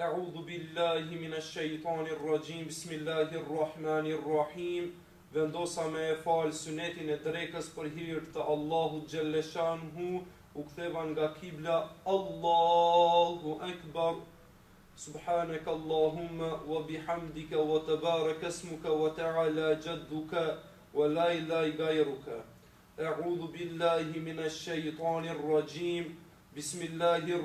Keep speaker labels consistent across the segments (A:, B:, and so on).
A: A'udhu billahi minash shaitanir rajim. Bismillahir rahmanir rahim. Vendosa me e falë sunetin e drekës për hirë të Allahu Gjelleshanhu, u ktheva nga kibla Allahu Ekbar, Subhanak Allahumma wa bihamdika wa tabarak esmuka wa ta'ala jadduka wa la ilaj gajruka. A'udhu billahi minash shaitanir rajim. Bismillahir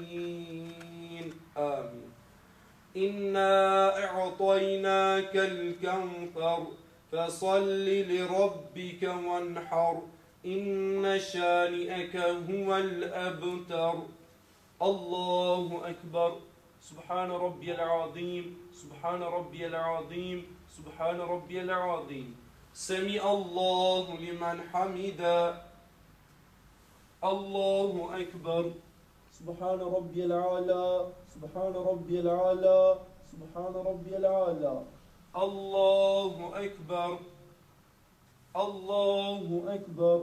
A: آمين. إنا أعطيناك الكوثر فصل لربك وانحر إن شانئك هو الأبتر. الله أكبر. سبحان ربي العظيم سبحان ربي العظيم سبحان ربي العظيم. سمع الله لمن حمد الله أكبر. سبحان ربي العالى سبحان ربي العالى سبحان ربي العالى الله أكبر. الله أكبر.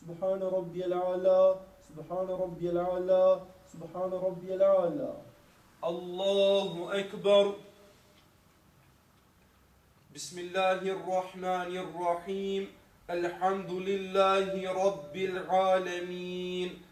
A: سبحان ربي العالى سبحان ربي العالى سبحان ربي العالى الله أكبر. بسم الله الرحمن الرحيم. الحمد لله رب العالمين.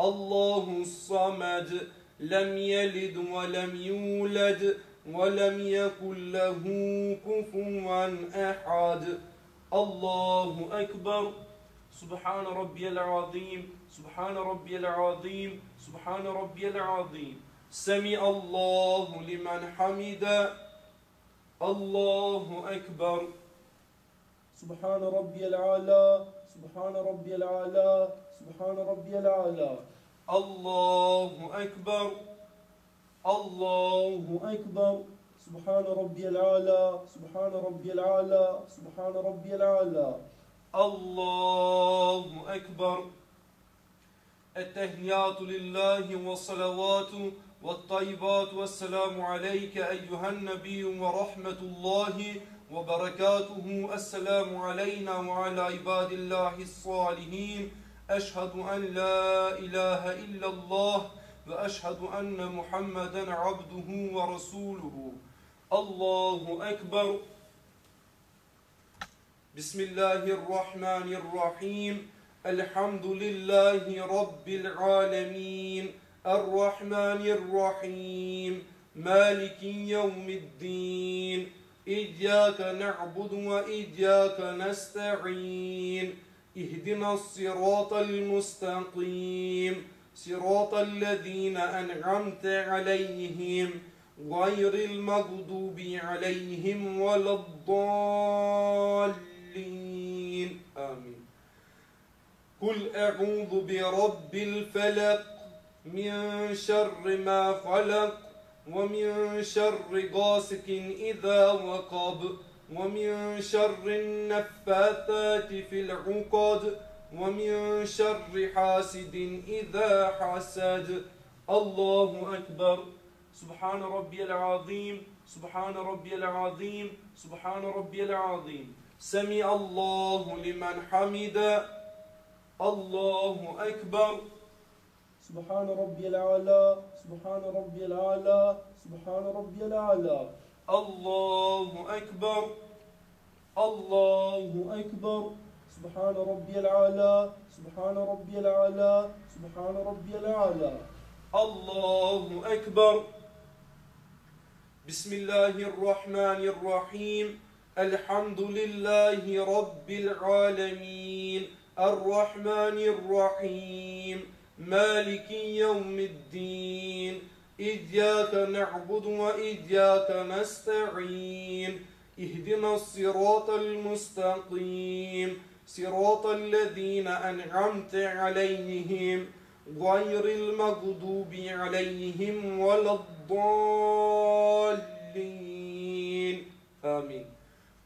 A: الله الصمد لم يلد ولم يولد ولم يكن له كفوا أحد. الله أكبر. سبحان ربي العظيم. سبحان ربي العظيم. سبحان ربي العظيم. سمع الله لمن حمد الله أكبر. سبحان ربي العالى سبحان ربي العالى سبحان ربي العالى الله أكبر. الله أكبر. سبحان ربي العالى سبحان ربي العالى سبحان ربي العالى الله أكبر. التهنيات لله والصلوات والطيبات والسلام عليك أيها النبي ورحمة الله وبركاته. السلام علينا وعلى عباد الله الصالحين. أشهد أن لا إله إلا الله وأشهد أن محمدا عبده ورسوله. الله أكبر. بسم الله الرحمن الرحيم. الحمد لله رب العالمين. الرحمن الرحيم. مالك يوم الدين. إياك نعبد وإياك نستعين. اهدنا الصراط المستقيم. صراط الذين أنعمت عليهم غير المغضوب عليهم ولا الضالين. آمين. قل أعوذ برب الفلق من شر ما خلق ومن شر غاسق إذا وقب. ومن شر النفاثات في العقد ومن شر حاسد إذا حسد. الله أكبر. سبحان ربي العظيم سبحان ربي العظيم سبحان ربي العظيم. سمع الله لمن حمد. الله أكبر. سبحان ربي الأعلى سبحان ربي الأعلى سبحان ربي الأعلى. الله أكبر. الله أكبر. سبحان ربي الأعلى سبحان ربي الأعلى سبحان ربي الأعلى الله أكبر. بسم الله الرحمن الرحيم. الحمد لله رب العالمين. الرحمن الرحيم. مالك يوم الدين. إياك نعبد وإياك نستعين. اهدنا الصراط المستقيم. صراط الذين أنعمت عليهم غير المغضوب عليهم ولا الضالين. آمين.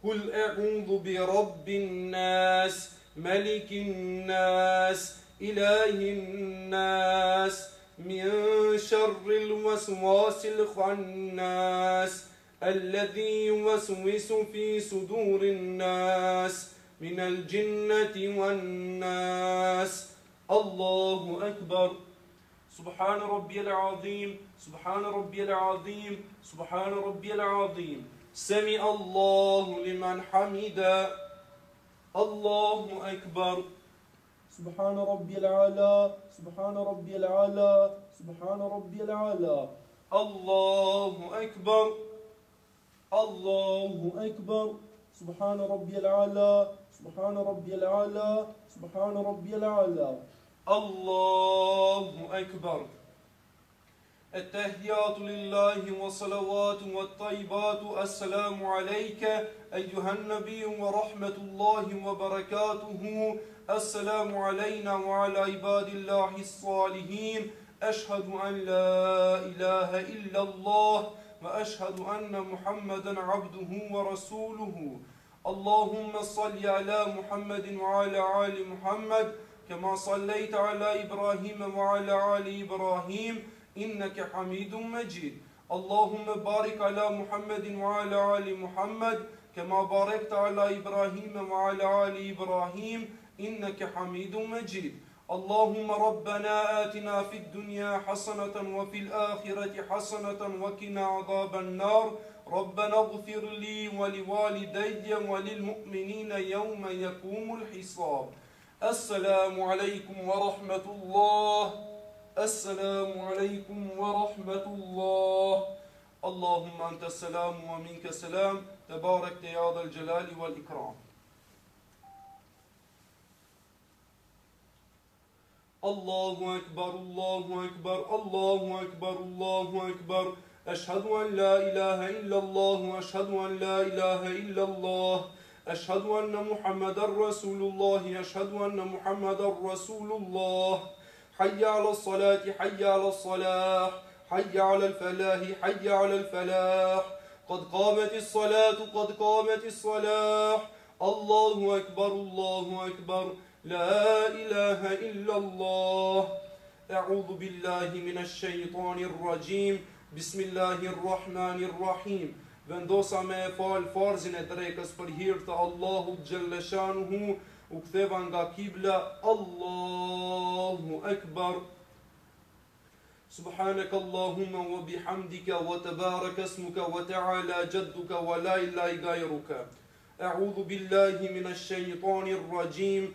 A: قل أعوذ برب الناس ملك الناس إله الناس من شر الوسواس الخناس الذي يوسوس في صدور الناس من الجنة والناس. الله أكبر. سبحان ربي العظيم. سبحان ربي العظيم. سبحان ربي العظيم. سمع الله لمن حمد الله أكبر.
B: سبحان ربي العالى سبحان ربي العالى سبحان ربي العالى
A: الله أكبر.
B: الله أكبر. سبحان ربي العالى سبحان ربي العالى سبحان ربي العالى
A: الله أكبر. التحيات لله والصلوات والطيبات. السلام عليك أيها النبي ورحمة الله وبركاته. السلام علينا وعلى عباد الله الصالحين. أشهد أن لا إله إلا الله وأشهد أن محمدا عبده ورسوله. اللهم صل على محمد وعلى آل محمد كما صليت على إبراهيم وعلى آل إبراهيم إنك حميد مجيد. اللهم بارك على محمد وعلى آل محمد كما باركت على إبراهيم وعلى آل إبراهيم إنك حميد مجيد. اللهم ربنا آتنا في الدنيا حسنة وفي الآخرة حسنة وقنا عذاب النار. ربنا اغفر لي ولوالدي وللمؤمنين يوم يقوم الحساب. السلام عليكم ورحمة الله. السلام عليكم ورحمة الله. اللهم أنت السلام ومنك السلام. تبارك يا ذا الجلال والإكرام. الله أكبر الله أكبر الله أكبر الله أكبر. أشهد أن لا إله إلا الله وأشهد أن لا إله إلا الله. أشهد أن محمد رسول الله أشهد أن محمد رسول الله. حي على الصلاة حي على الصلاة حي على الفلاح حي على الفلاح. قد قامت الصلاة قد قامت الصلاة الله أكبر الله أكبر. لا إله إلا الله. أعوذ بالله من الشيطان الرجيم. بسم الله الرحمن الرحيم. Vendosa me e fal farzin e drekës për hir të Allahut xhalleshanuhu u ktheva nga kibla Allahu akbar سبحانك اللهم وبحمدك وتبارك اسمك وتعالى جدك ولا إله غيرك أعوذ بالله من الشيطان الرجيم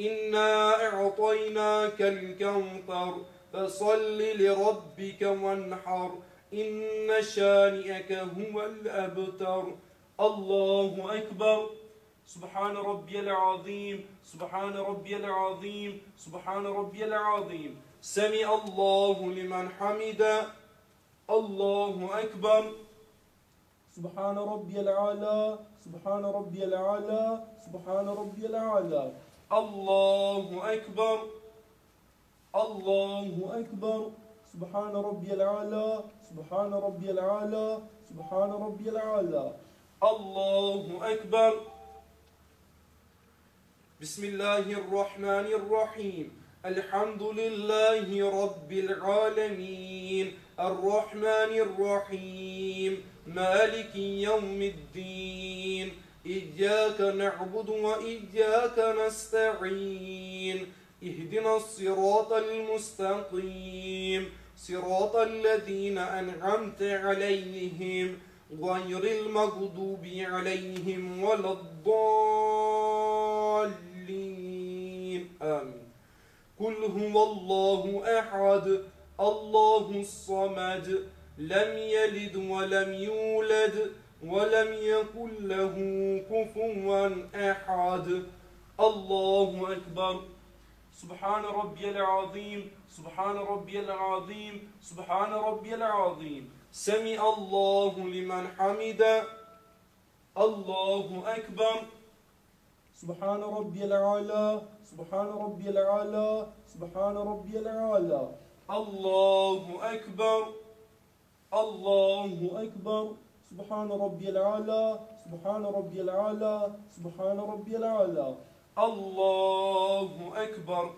A: إنا أعطيناك الكوثر فصل لربك وانحر إن شانئك هو الأبتر الله أكبر سبحان ربي العظيم سبحان ربي العظيم سبحان ربي العظيم سمع الله لمن حمد الله أكبر
B: سبحان ربي العالى سبحان ربي العالى سبحان ربي العالى
A: الله أكبر.
B: الله أكبر. سبحان ربي العالى سبحان ربي العالى سبحان ربي العالى
A: الله أكبر. بسم الله الرحمن الرحيم. الحمد لله رب العالمين. الرحمن الرحيم. مالك يوم الدين. إياك نعبد وإياك نستعين اهدنا الصراط المستقيم. صراط الذين أنعمت عليهم غير المغضوب عليهم ولا الضالين. آمين. قل هو الله أحد الله الصمد لم يلد ولم يولد ولم يكن له كفوا أحد. الله أكبر. سبحان ربي العظيم. سبحان ربي العظيم. سبحان ربي العظيم. سمع الله لمن حمد الله أكبر.
B: سبحان ربي الأعلى. سبحان ربي الأعلى. سبحان ربي الأعلى.
A: الله أكبر. الله
B: أكبر. سبحان ربي الأعلى سبحان ربي الأعلى سبحان ربي الأعلى.
A: الله أكبر.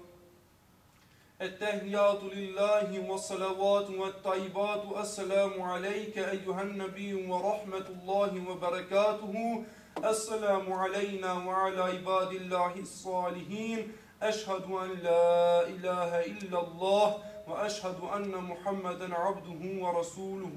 A: التهيات لله والصلوات والطيبات السلام عليك أيها النبي ورحمة الله وبركاته. السلام علينا وعلى عباد الله الصالحين. أشهد أن لا إله إلا الله وأشهد أن محمدا عبده ورسوله.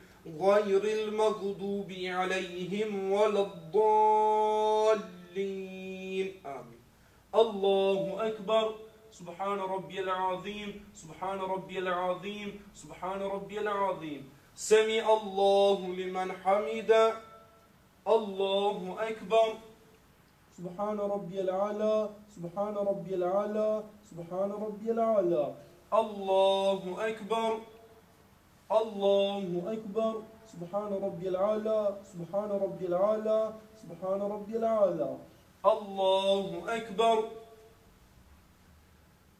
A: غير المغضوب عليهم ولا الضالين. آمين. الله أكبر. سبحان ربي العظيم. سبحان ربي العظيم. سبحان ربي العظيم. سمع الله لمن حمد الله أكبر.
B: سبحان ربي الأعلى. سبحان ربي الأعلى. سبحان ربي الأعلى.
A: الله أكبر. الله
B: أكبر. سبحان ربي الأعلى سبحان ربي الأعلى سبحان ربي الأعلى
A: الله أكبر.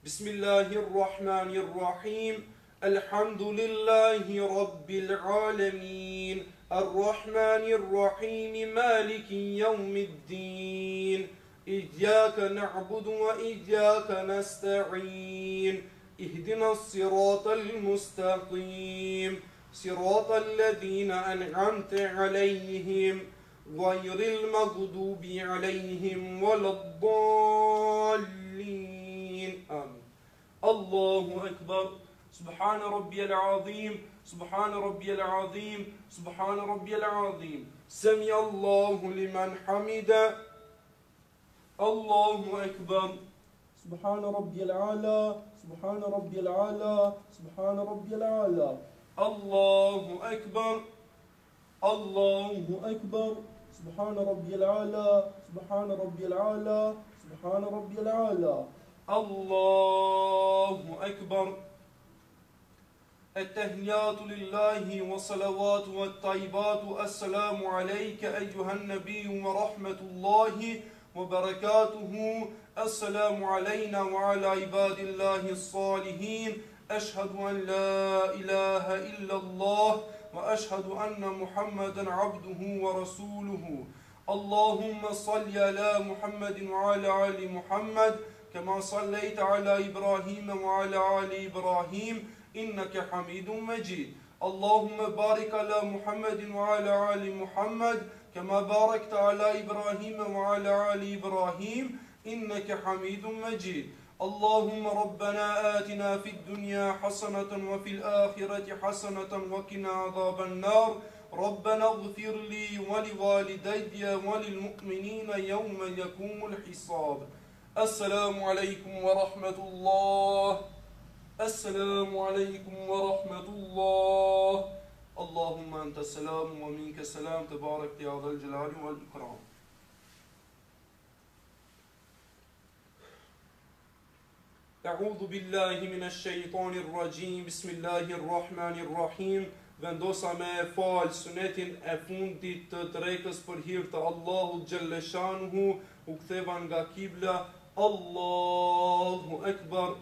A: بسم الله الرحمن الرحيم. الحمد لله رب العالمين. الرحمن الرحيم. مالك يوم الدين. إياك نعبد وإياك نستعين. اهدنا الصراط المستقيم. صراط الذين أنعمت عليهم غير المغضوب عليهم ولا الضالين. آمين. الله أكبر. سبحان ربي العظيم. سبحان ربي العظيم. سبحان ربي العظيم. سمع الله لمن حمد الله أكبر.
B: سبحان ربي الأعلى. سبحان ربي الأعلى سبحان ربي الأعلى.
A: الله أكبر. الله
B: أكبر. سبحان ربي الأعلى سبحان ربي الأعلى سبحان ربي الأعلى.
A: الله أكبر. التهيات لله والصلوات والطيبات. السلام عليك أيها النبي ورحمة الله وبركاته. السلام علينا وعلى عباد الله الصالحين. أشهد أن لا إله إلا الله وأشهد أن محمدا عبده ورسوله. اللهم صل على محمد وعلى آل محمد كما صليت على إبراهيم وعلى آل إبراهيم إنك حميد مجيد. اللهم بارك على محمد وعلى آل محمد كما باركت على إبراهيم وعلى آل إبراهيم إنك حميد مجيد. اللهم ربنا آتنا في الدنيا حسنة وفي الآخرة حسنة وقنا عذاب النار. ربنا اغفر لي ولوالدي وللمؤمنين يوم يقوم الحساب. السلام عليكم ورحمة الله. السلام عليكم ورحمة الله. اللهم أنت السلام ومنك السلام. تبارك يا ذا الجلال والإكرام. أعوذ بالله من الشيطان الرجيم بسم الله الرحمن الرحيم vendosa me e falë sunetin e fundit të drekës për hir të Allahu Gjelleshanhu, u ktheva nga kibla, Allahu Ekber,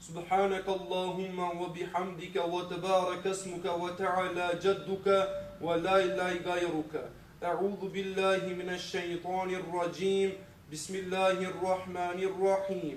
A: سبحانك اللهم وبحمدك وتبارك اسمك وتعالى جدك ولا إله غيرك أعوذ بالله من الشيطان الرجيم بسم الله الرحمن الرحيم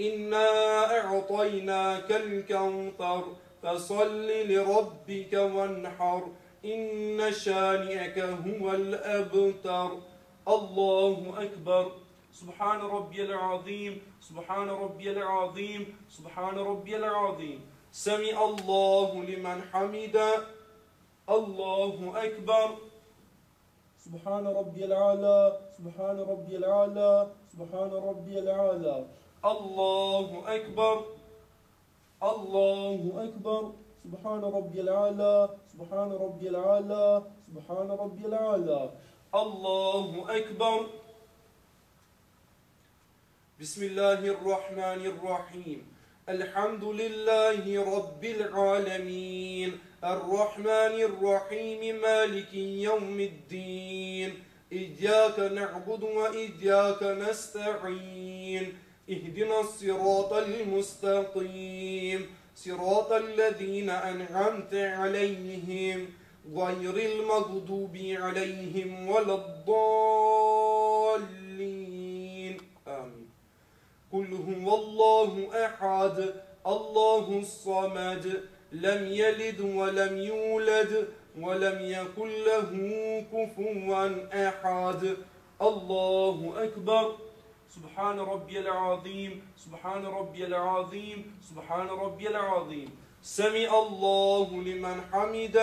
A: إنا أعطيناك الكوثر فصل لربك وانحر إن شانئك هو الأبتر الله أكبر سبحان ربي العظيم سبحان ربي العظيم سبحان ربي العظيم سمع الله لمن حمد الله أكبر
B: سبحان ربي العالى سبحان ربي العالى سبحان ربي العالى
A: الله أكبر
B: الله أكبر سبحان ربي العالى سبحان ربي العالى سبحان ربي العالى
A: الله أكبر بسم الله الرحمن الرحيم الحمد لله رب العالمين الرحمن الرحيم مالك يوم الدين إياك نعبد وإياك نستعين اهدنا الصراط المستقيم. صراط الذين أنعمت عليهم غير المغضوب عليهم ولا الضالين. آمين. قل هو الله أحد الله الصمد لم يلد ولم يولد ولم يكن له كفوا أحد. الله أكبر. سبحان ربي العظيم سبحان ربي العظيم سبحان ربي العظيم. سمع الله لمن حمد.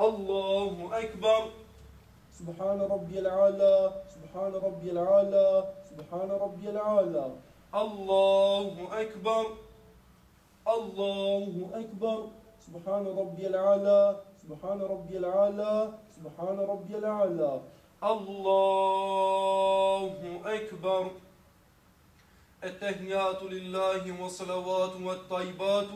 A: الله أكبر.
B: سبحان ربي العالى سبحان ربي العالى سبحان ربي العالى
A: الله أكبر.
B: الله أكبر. سبحان ربي العالى سبحان ربي العالى سبحان ربي العالى
A: الله أكبر. التهنئات لله والصلوات والطيبات.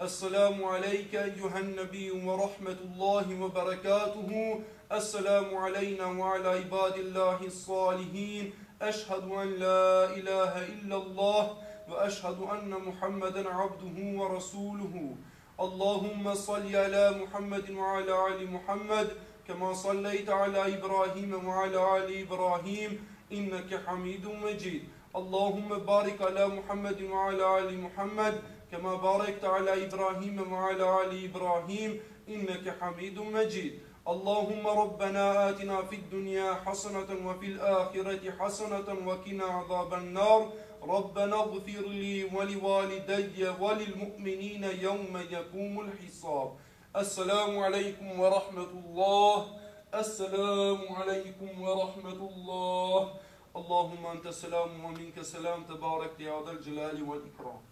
A: السلام عليك أيها النبي ورحمة الله وبركاته. السلام علينا وعلى عباد الله الصالحين. أشهد أن لا إله إلا الله وأشهد أن محمدا عبده ورسوله. اللهم صل على محمد وعلى آل محمد كما صليت على إبراهيم وعلى آل إبراهيم إنك حميد مجيد. اللهم بارك على محمد وعلى آل محمد كما باركت على إبراهيم وعلى آل إبراهيم إنك حميد مجيد. اللهم ربنا آتنا في الدنيا حسنة وفي الآخرة حسنة وقنا عذاب النار. ربنا اغفر لي ولوالدي وللمؤمنين يوم يقوم الحساب. السلام عليكم ورحمة الله. السلام عليكم ورحمة الله. اللهم أنت السلام ومنك السلام. تبارك يا ذا الجلال والإكرام.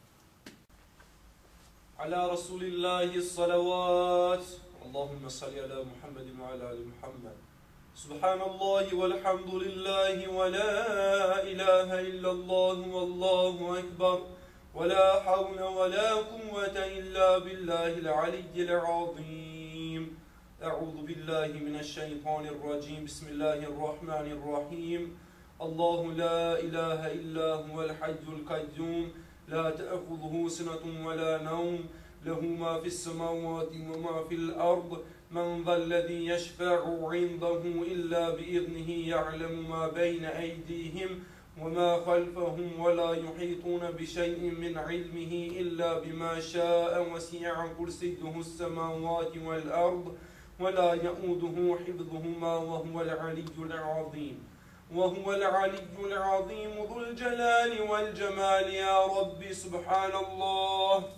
A: على رسول الله الصلوات. اللهم صل على محمد وعلى آل محمد. سبحان الله والحمد لله ولا إله إلا الله والله أكبر. ولا حول ولا قوة إلا بالله العلي العظيم. أعوذ بالله من الشيطان الرجيم. بسم الله الرحمن الرحيم. الله لا إله إلا هو الحي القيوم. لا تأخذه سنة ولا نوم. له ما في السماوات وما في الأرض. من ذا الذي يشفع عنده إلا بإذنه يعلم ما بين أيديهم وما خلفهم ولا يحيطون بشيء من علمه إلا بما شاء وسع كرسيه السماوات والأرض ولا يؤوده حفظهما وهو العلي العظيم. وهو العلي العظيم ذو الجلال والجمال. يا رب سبحان الله.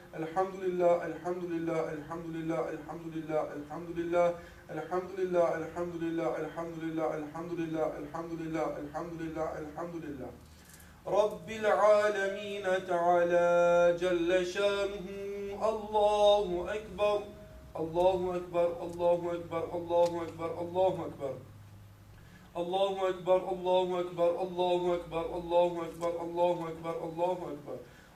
A: الحمد لله الحمد لله الحمد لله الحمد لله الحمد لله الحمد لله الحمد لله الحمد لله الحمد لله الحمد لله الحمد لله الحمد لله رب العالمين تعالى جل شانه الله أكبر الله أكبر الله أكبر الله أكبر الله أكبر الله أكبر الله أكبر الله أكبر الله أكبر الله أكبر الله أكبر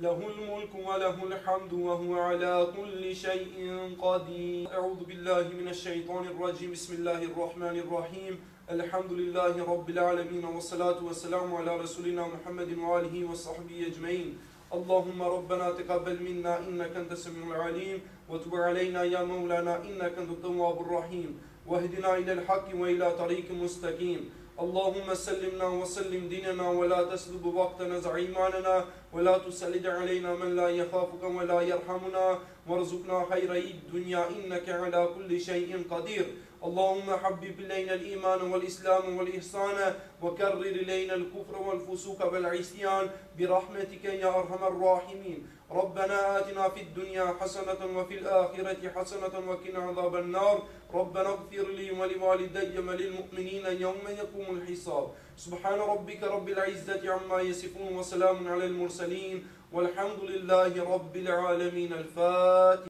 A: له الملك وله الحمد وهو على كل شيء قدير. أعوذ بالله من الشيطان الرجيم. بسم الله الرحمن الرحيم. الحمد لله رب العالمين والصلاة والسلام على رسولنا محمد وآله وصحبه أجمعين. اللهم ربنا تقبل منا إنك أنت السميع العليم. وتب علينا يا مولانا إنك أنت التواب الرحيم. واهدنا إلى الحق وإلى طريق مستقيم. اللهم سلمنا وسلم ديننا ولا تسلب وقتنا زعيماننا ولا تسلج علينا من لا يخافك ولا يرحمنا وارزقنا خير الدنيا إنك على كل شيء قدير. اللهم حبب إلينا الإيمان والإسلام والإحسان وكرر إلينا الكفر والفسوق والعصيان برحمتك يا أرحم الراحمين. ربنا آتنا في الدنيا حسنة وفي الآخرة حسنة وقنا عذاب النار. ربنا اغفر لي ولوالدي وللمؤمنين يوم يقوم الحساب. سبحان ربك رب العزة عما يصفون وسلام على المرسلين والحمد لله رب العالمين. الفاتح